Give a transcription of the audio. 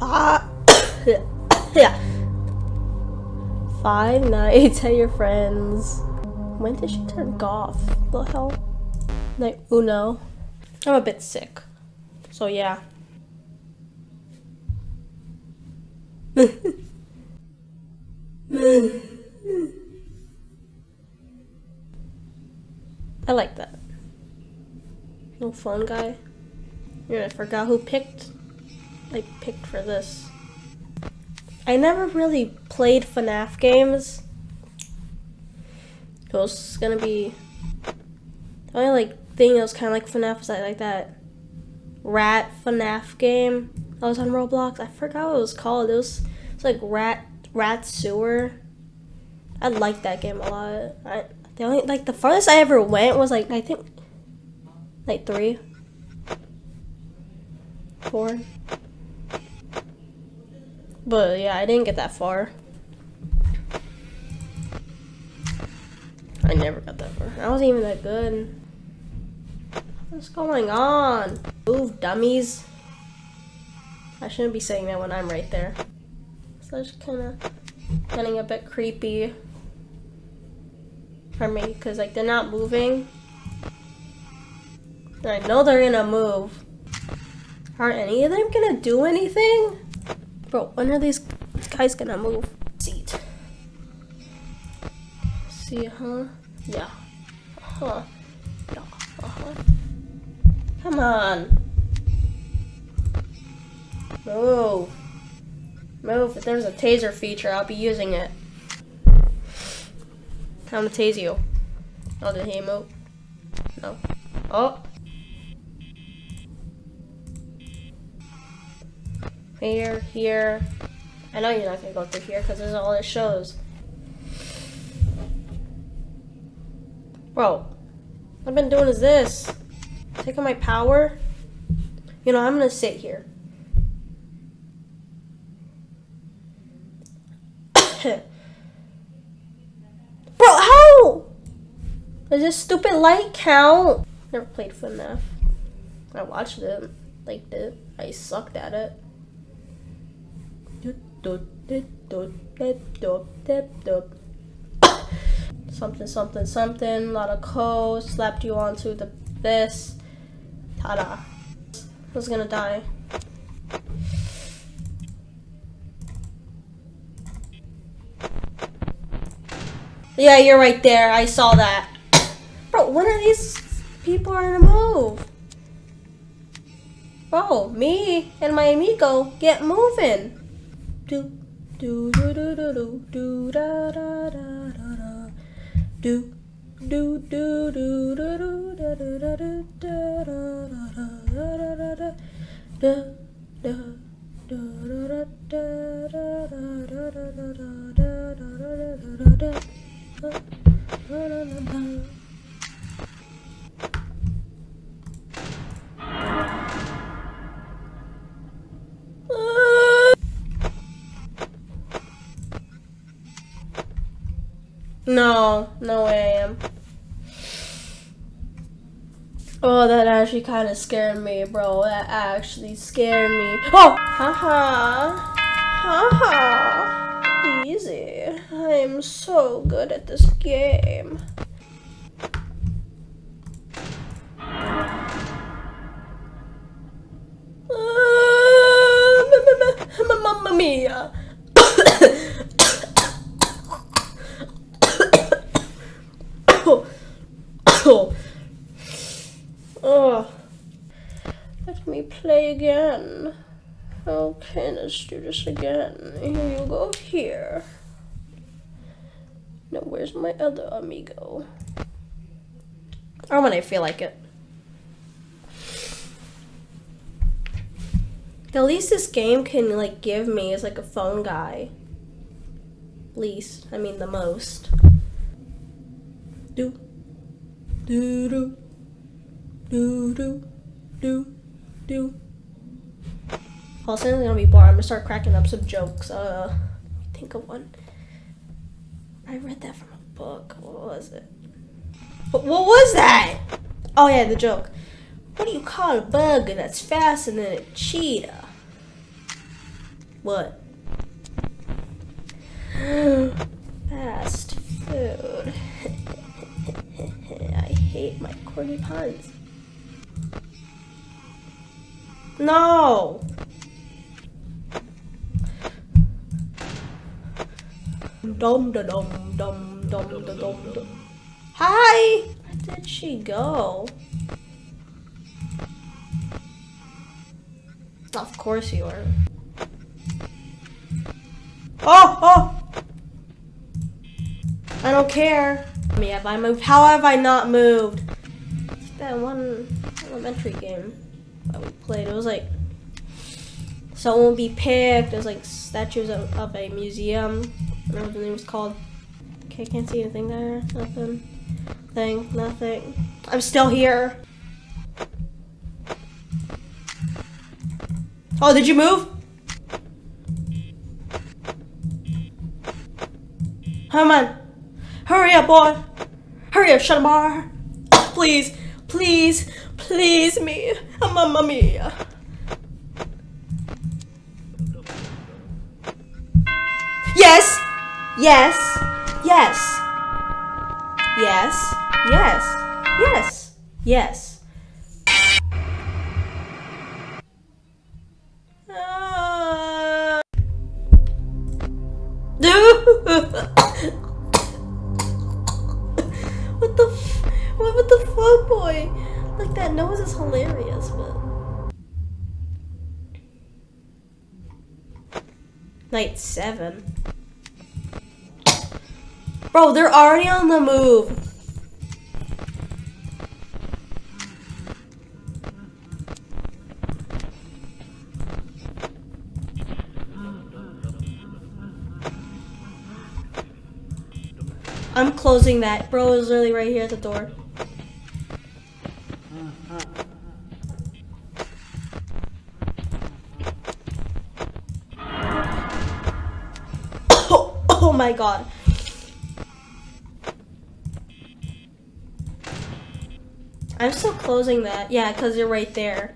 Five. yeah. Five nights at your friends. When did she turn off? The hell? Like Uno. I'm a bit sick. So yeah. I like that. No phone guy. Yeah, I forgot who picked. Like picked for this. I never really played FNAF games. It was gonna be the only like thing that was kind of like FNAF was like, like that rat FNAF game that was on Roblox. I forgot what it was called. It was it's like rat rat sewer. I liked that game a lot. I the only like the farthest I ever went was like I think like three, four. But yeah, I didn't get that far. I never got that far. I wasn't even that good. What's going on? Move, dummies. I shouldn't be saying that when I'm right there. So it's kind of getting a bit creepy for me because like they're not moving. I know they're gonna move. Are any of them gonna do anything? Bro, when are these guys gonna move? Seat. See, huh? Yeah. Uh-huh. Yeah. Uh-huh. Come on. Move. Move. If there's a taser feature, I'll be using it. Time to tase you. Oh, did he move? No. Oh. Here, here. I know you're not gonna go through here because there's all it shows. Bro, what I've been doing is this. Taking my power. You know, I'm gonna sit here. Bro, how? Does this stupid light count? Never played FNAF. I watched it, liked it. I sucked at it. something, something, something. A lot of code. Slapped you onto the this. Ta-da. I was gonna die. Yeah, you're right there. I saw that. Bro, when are these people are gonna move? Bro, me and my amigo get moving. Do do do do do do do da da da da da do do do do do do da da da da da da da da da da da No, no way I am. Oh, that actually kind of scared me, bro. That actually scared me. Oh! Haha. Haha. Easy. I'm so good at this game. Again. Okay, let's do this again. Here you go here. Now where's my other amigo? Or when I feel like it. The least this game can like give me is like a phone guy. Least, I mean the most. Do do do do do do it's gonna be boring. I'm gonna start cracking up some jokes. Uh, think of one. I read that from a book. What was it? What, what was that? Oh yeah, the joke. What do you call a bug that's faster than a cheetah? What? Fast food. I hate my corny puns. No! Dum da dum dum dum da dum dum. Hi! Where did she go? Of course you are. Oh! Oh! I don't care. Me, have I moved? How have I not moved? It's that one elementary game that we played. It was like someone would be picked. There's like statues of, of a museum. I don't know what the name was called. Okay, can't see anything there. Nothing. Thing. Nothing. I'm still here. Oh, did you move? Come on. Hurry up, boy. Hurry up, Shanbar. Please, please, please me. Mamma mia. Yes. Yes. Yes. Yes. Yes. Yes. Yes. Ah. what the f- what with the fuck boy? Like that nose is hilarious, but Night seven. Bro, they're already on the move. I'm closing that. Bro is literally right here at the door. Oh, oh my god. I'm still closing that. Yeah, because you're right there.